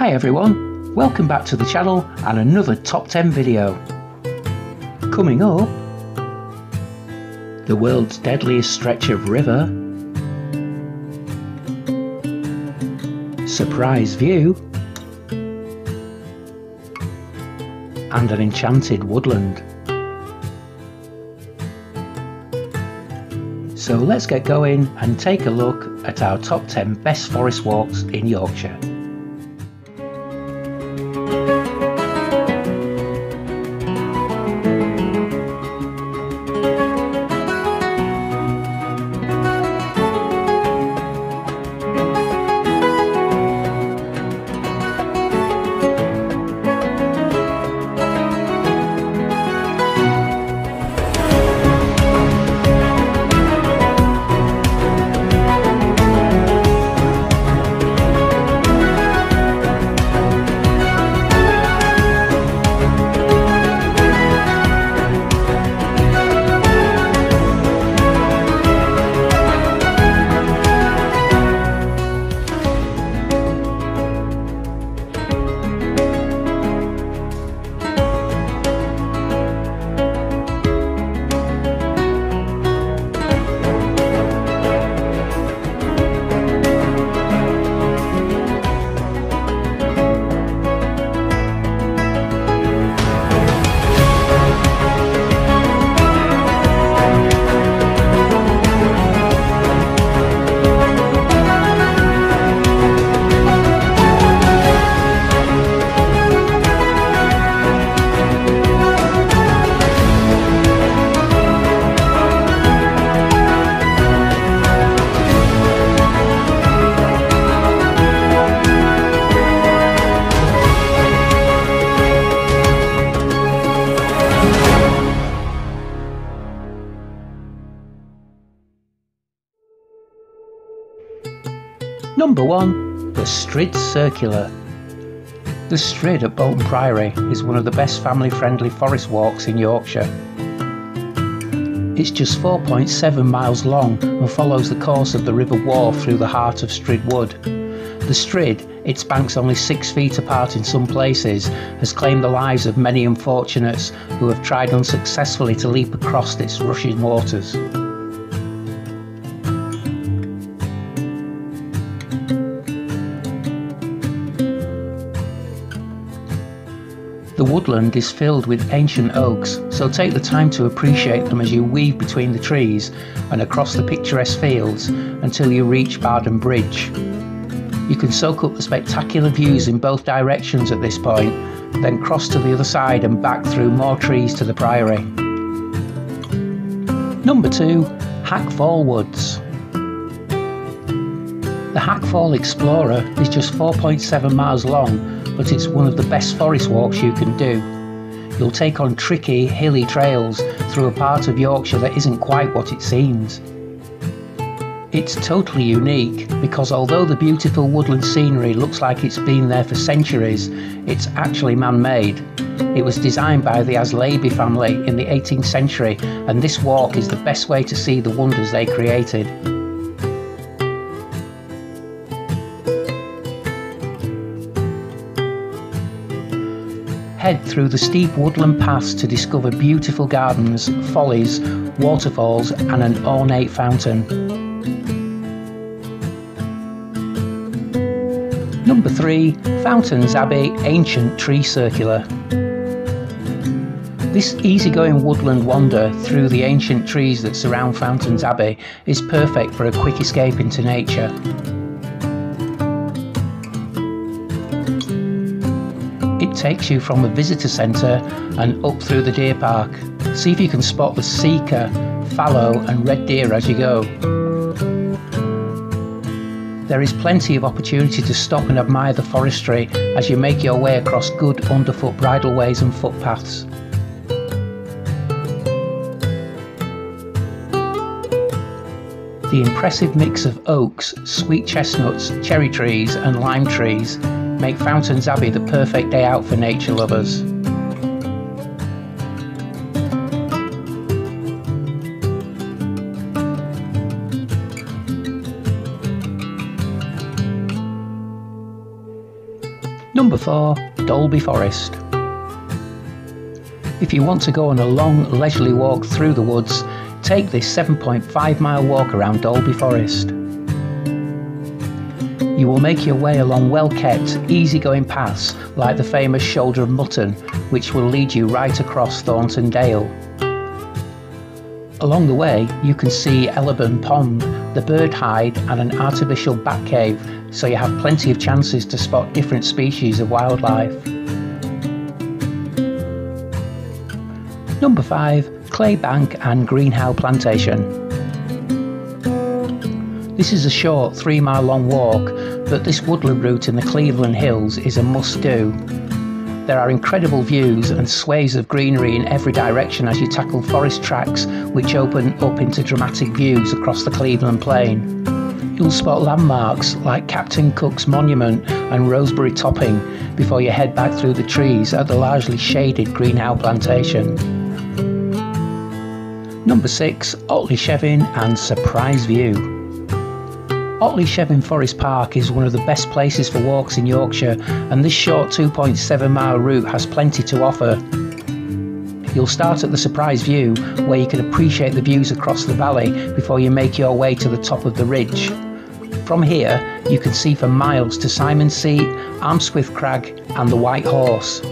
Hi everyone, welcome back to the channel and another top 10 video. Coming up, the world's deadliest stretch of river, surprise view, and an enchanted woodland. So let's get going and take a look at our top 10 best forest walks in Yorkshire. Number 1. The Strid Circular. The Strid at Bolton Priory is one of the best family friendly forest walks in Yorkshire. It's just 4.7 miles long and follows the course of the River Wharfe through the heart of Strid Wood. The Strid, its banks only 6 feet apart in some places, has claimed the lives of many unfortunates who have tried unsuccessfully to leap across its rushing waters. Woodland is filled with ancient oaks, so take the time to appreciate them as you weave between the trees and across the picturesque fields until you reach Barden Bridge. You can soak up the spectacular views in both directions at this point, then cross to the other side and back through more trees to the Priory. Number 2. Hackfall Woods The Hackfall Explorer is just 4.7 miles long but it's one of the best forest walks you can do. You'll take on tricky, hilly trails through a part of Yorkshire that isn't quite what it seems. It's totally unique because although the beautiful woodland scenery looks like it's been there for centuries, it's actually man-made. It was designed by the Aislabie family in the 18th century and this walk is the best way to see the wonders they created. Head through the steep woodland paths to discover beautiful gardens, follies, waterfalls and an ornate fountain. Number 3. Fountains Abbey Ancient Tree Circular this easygoing woodland wander through the ancient trees that surround Fountains Abbey is perfect for a quick escape into nature. Takes you from the visitor centre and up through the deer park. See if you can spot the sika, fallow and red deer as you go. There is plenty of opportunity to stop and admire the forestry as you make your way across good underfoot bridleways and footpaths. The impressive mix of oaks, sweet chestnuts, cherry trees and lime trees make Fountains Abbey the perfect day out for nature lovers. Number 4 Dalby Forest. If you want to go on a long, leisurely walk through the woods, take this 7.5 mile walk around Dalby Forest. You will make your way along well kept, easy going paths like the famous Shoulder of Mutton, which will lead you right across Thornton Dale. Along the way, you can see Ellerburn Pond, the bird hide, and an artificial bat cave, so you have plenty of chances to spot different species of wildlife. Number 5 Claybank and Greenhow Plantation. This is a short three mile long walk, but this woodland route in the Cleveland Hills is a must do. There are incredible views and sways of greenery in every direction as you tackle forest tracks which open up into dramatic views across the Cleveland Plain. You'll spot landmarks like Captain Cook's Monument and Roseberry Topping before you head back through the trees at the largely shaded Greenhow Plantation. Number 6 Otley Chevin and Surprise View. Otley Chevin Forest Park is one of the best places for walks in Yorkshire, and this short 2.7 mile route has plenty to offer. You'll start at the Surprise View, where you can appreciate the views across the valley before you make your way to the top of the ridge. From here, you can see for miles to Simon Seat, Almscliffe Crag, and the White Horse.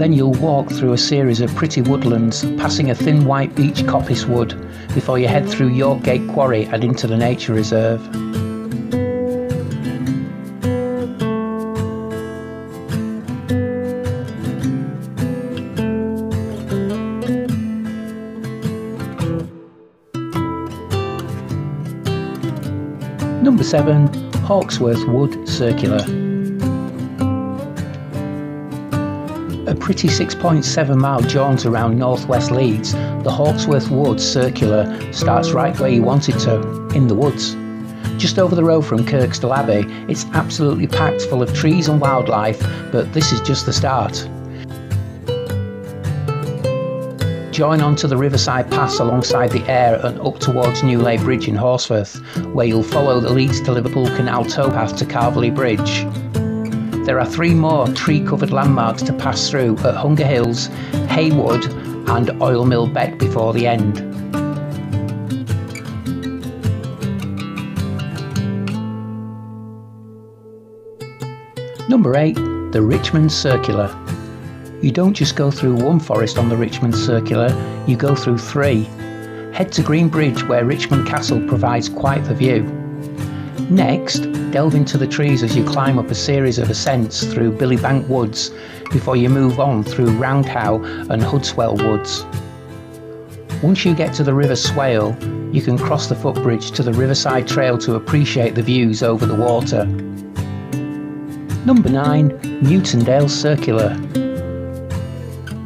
Then you'll walk through a series of pretty woodlands, passing a thin white beech coppice wood, before you head through Yorkgate Quarry and into the nature reserve. Number 7 Hawksworth Wood Circular A pretty 6.7 mile jaunt around northwest Leeds, the Hawksworth Woods Circular starts right where you want it to, in the woods. Just over the road from Kirkstall Abbey, it's absolutely packed full of trees and wildlife, but this is just the start. Join onto the Riverside Pass alongside the Aire and up towards Newlay Bridge in Horsforth, where you'll follow the Leeds to Liverpool Canal towpath to Calverley Bridge. There are three more tree covered landmarks to pass through at Hunger Hills, Haywood, and Oil Mill Beck before the end. Number 8 The Richmond Circular. You don't just go through one forest on the Richmond Circular, you go through three. Head to Green Bridge where Richmond Castle provides quite the view. Next, delve into the trees as you climb up a series of ascents through Billybank Woods before you move on through Roundhow and Hudswell Woods. Once you get to the River Swale, you can cross the footbridge to the Riverside Trail to appreciate the views over the water. Number 9 Newtondale Circular.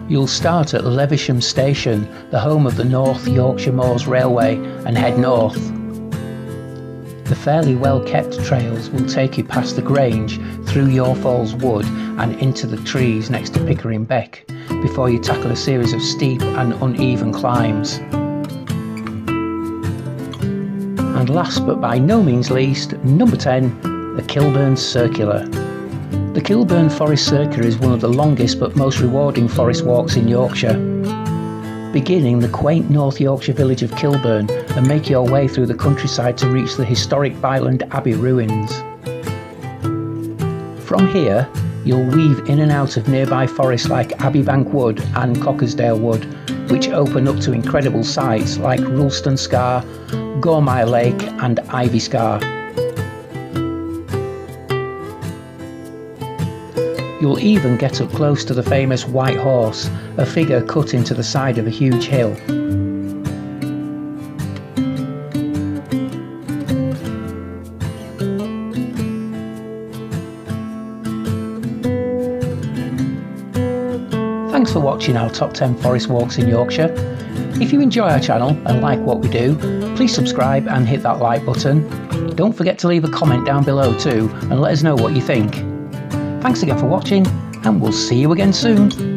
You'll start at Levisham Station, the home of the North Yorkshire Moors Railway, and head north. Fairly well kept trails will take you past the Grange, through Your Falls Wood, and into the trees next to Pickering Beck, before you tackle a series of steep and uneven climbs. And last but by no means least, number 10, the Kilburn Circular. The Kilburn Forest Circular is one of the longest but most rewarding forest walks in Yorkshire beginning the quaint North Yorkshire village of Kilburn and make your way through the countryside to reach the historic Byland Abbey ruins. From here, you'll weave in and out of nearby forests like Abbeybank Wood and Cockersdale Wood, which open up to incredible sights like Roulston Scar, Gormire Lake, and Ivy Scar. You'll even get up close to the famous White Horse, a figure cut into the side of a huge hill. Watching our top 10 forest walks in Yorkshire. If you enjoy our channel and like what we do, please subscribe and hit that like button. Don't forget to leave a comment down below too and let us know what you think. Thanks again for watching, and we'll see you again soon.